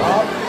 Up.